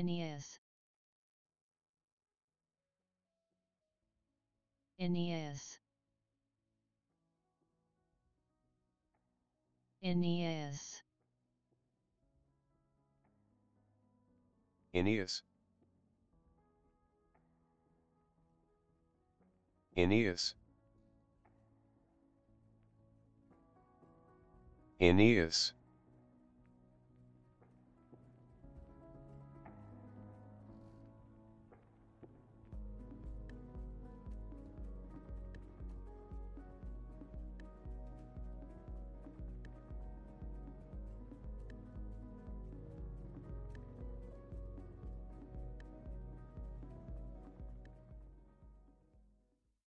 Aeneas Aeneas Aeneas Aeneas. Aeneas. Aeneas.